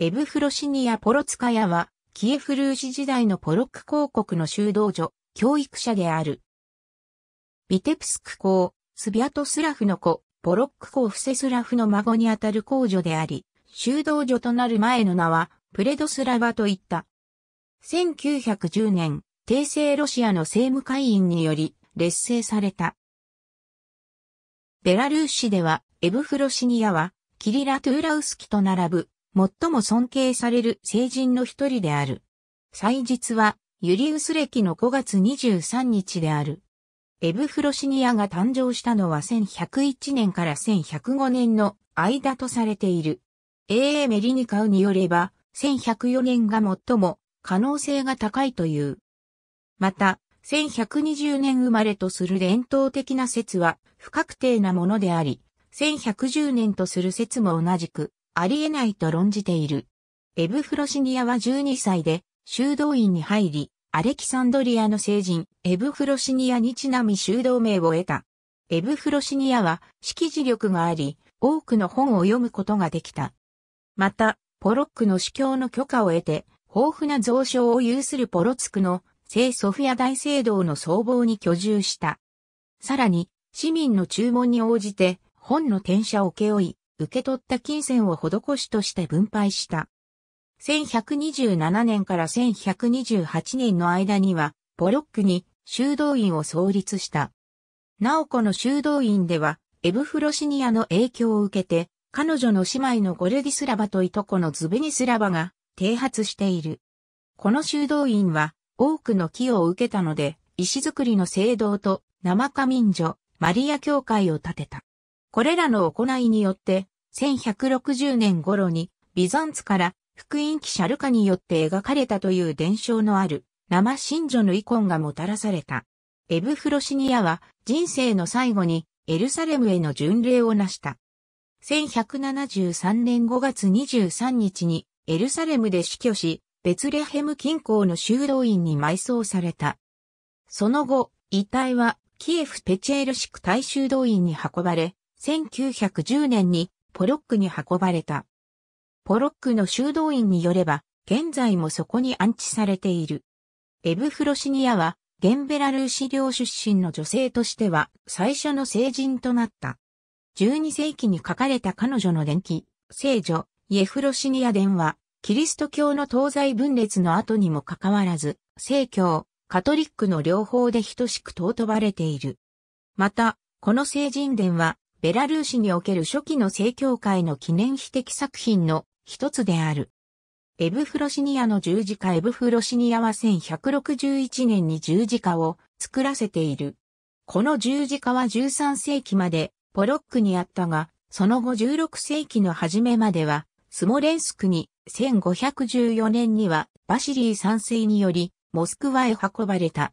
エブフロシニア・ポロツカヤは、キエフルーシ時代のポロック公国の修道女、教育者である。ビテプスク公、スビアトスラフの子、ポロック公フセスラフの孫にあたる公女であり、修道女となる前の名は、プレドスラバといった。1910年、帝政ロシアの政務会員により、劣勢された。ベラルーシでは、エブフロシニアは、キリラ・トゥーラウスキと並ぶ、最も尊敬される聖人の一人である。祭日は、ユリウス歴の5月23日である。エブフロシニアが誕生したのは1101年から1105年の間とされている。A.A. メリニカウによれば、1104年が最も可能性が高いという。また、1120年生まれとする伝統的な説は不確定なものであり、1110年とする説も同じくありえないと論じている。エブフロシニアは12歳で修道院に入り、アレキサンドリアの聖人、エブフロシニアにちなみ修道名を得た。エブフロシニアは識字力があり、多くの本を読むことができた。また、ポロックの司教の許可を得て、豊富な蔵書を有するポロツクの聖ソフィア大聖堂の僧帽に居住した。さらに、市民の注文に応じて、本の転写を請負い、受け取った金銭を施しとして分配した。1127年から1128年の間には、ポロックに修道院を創立した。なおこの修道院では、エブフロシニアの影響を受けて、彼女の姉妹のゴレディスラバといとこのズベニスラバが停発している。この修道院は多くの木を受けたので、石造りの聖堂と生カ民女、マリア教会を建てた。これらの行いによって、1160年頃にビザンツから福音記シャルカによって描かれたという伝承のある生信女のイコンがもたらされた。エブフロシニアは人生の最後にエルサレムへの巡礼を成した。1173年5月23日にエルサレムで死去し、ベツレヘム近郊の修道院に埋葬された。その後、遺体はキエフペチェールシク大修道院に運ばれ、1910年にポロックに運ばれた。ポロックの修道院によれば、現在もそこに安置されている。エブフロシニアは、ゲンベラルーシ領出身の女性としては最初の聖人となった。12世紀に書かれた彼女の伝記、聖女、イエフロシニア伝は、キリスト教の東西分裂の後にもかかわらず、聖教、カトリックの両方で等しく尊ばれている。また、この聖人伝は、ベラルーシにおける初期の聖教会の記念碑的作品の一つである。エブフロシニアの十字架エブフロシニアは1161年に十字架を作らせている。この十字架は13世紀までポロックにあったが、その後16世紀の初めまではスモレンスクに1514年にはバシリー三世によりモスクワへ運ばれた。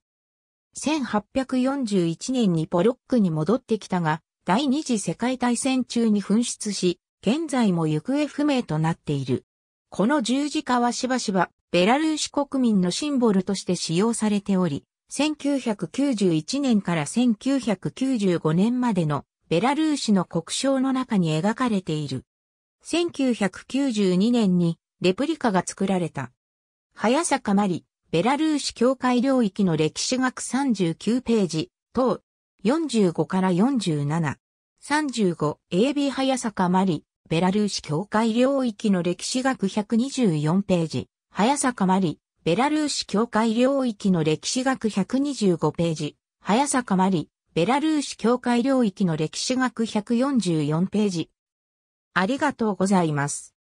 1841年にポロックに戻ってきたが、第二次世界大戦中に紛失し、現在も行方不明となっている。この十字架はしばしばベラルーシ国民のシンボルとして使用されており、1991年から1995年までのベラルーシの国章の中に描かれている。1992年にレプリカが作られた。早坂まり、ベラルーシ境界領域の歴史学39ページ、等、45から47。35、AB 早坂まり、ベラルーシ境界領域の歴史学124ページ。早坂まり、ベラルーシ境界領域の歴史学125ページ。早坂まり、ベラルーシ境界領域の歴史学144ページ。ありがとうございます。